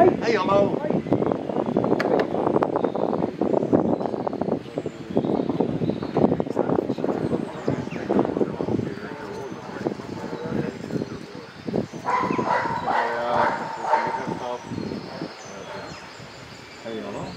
Hey, hallo. Hey, hallo.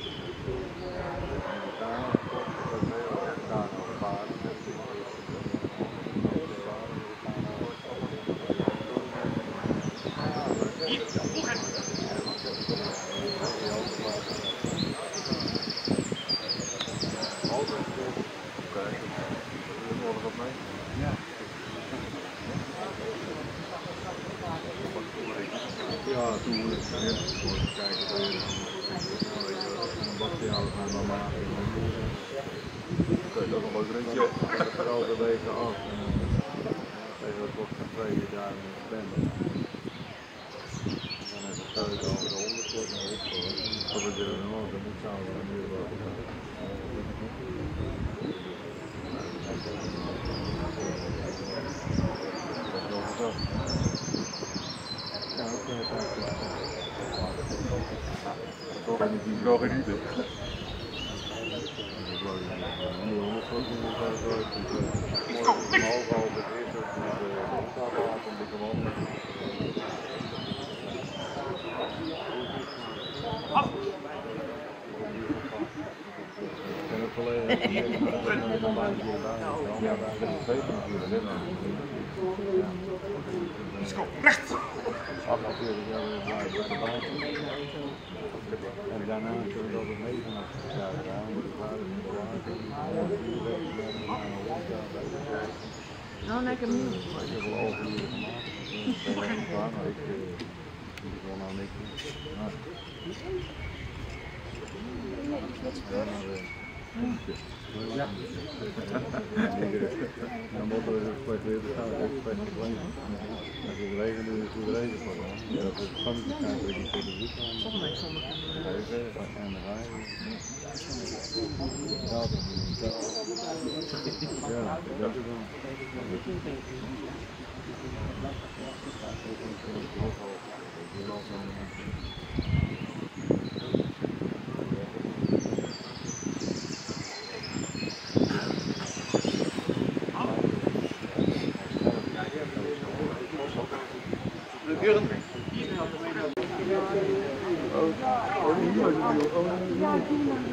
Moet ik even kijken of je een bakje van mama. Dat is wel leuk rintje. Ik ga elke week af. Even wat kost van twee jaar in. Dan over de naar. Dat is er nog, dat moet samen met nu wel. Dat is wel gezellig. Ja, dat vind ik eigenlijk Kan ik niet wel genieten. Recht! En daarna kunnen we dat. Nou, lekker. Ik heb overuren gemaakt. Ik er ik eh, nou niks. Ja. Dan moeten we het kwart weer betalen. Dat is echt belangrijk. Als het regent, dan is het regen voor ons. Ja, dat is het gewoon niet gaan voor die je Volgende week zondag gaan we regen. En. Ja, dat is het. Ja, dat.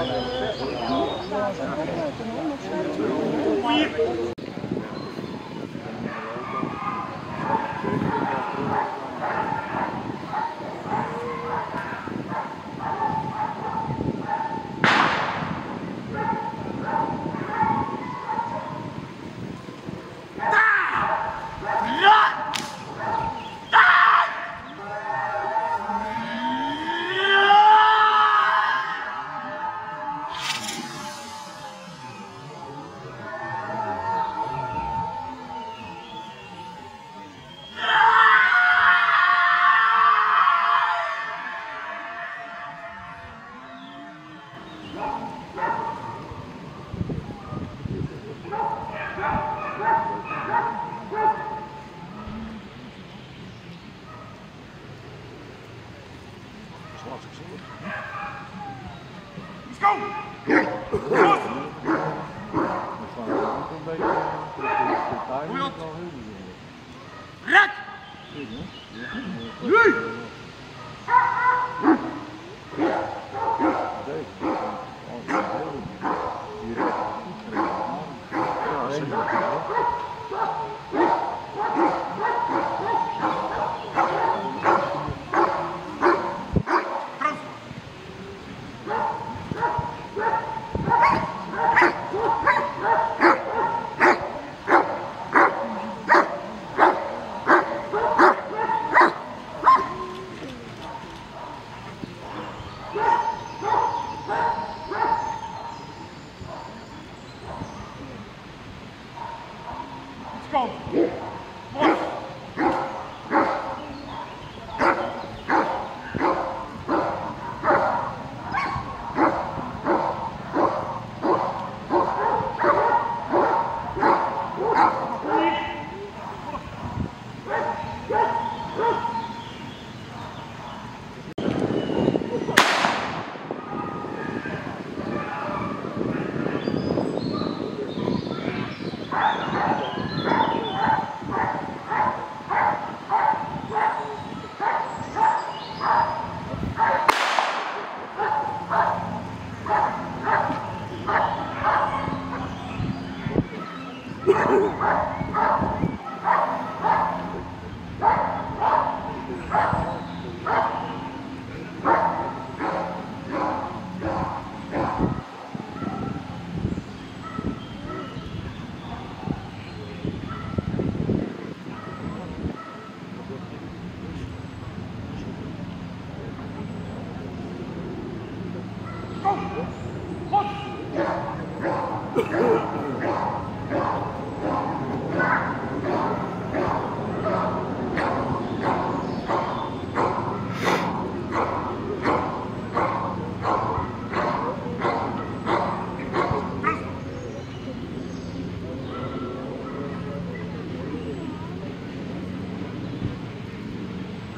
Thank you. trouwens gezongen. Let's go! Goed! Goed! Nu! Nossa!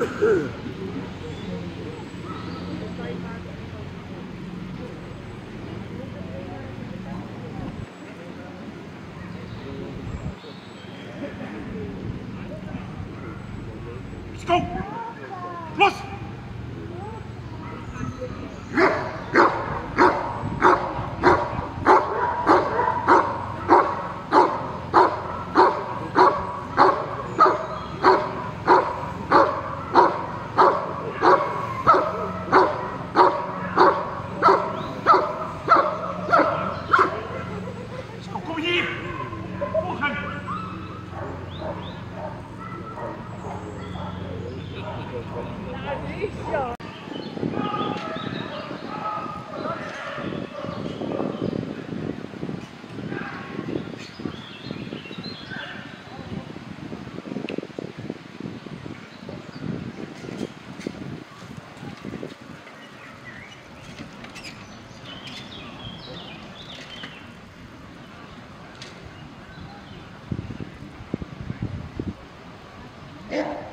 Let's go! Plus! Yeah.